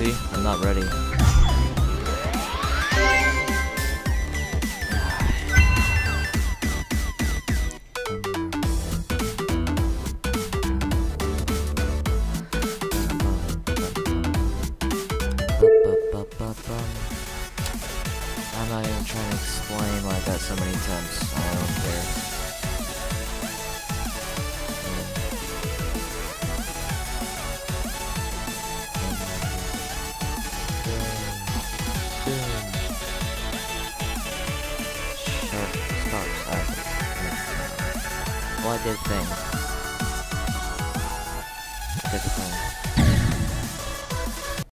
See? I'm not ready. I'm not even trying to explain why I got so many attempts. Well, I did things. Thing.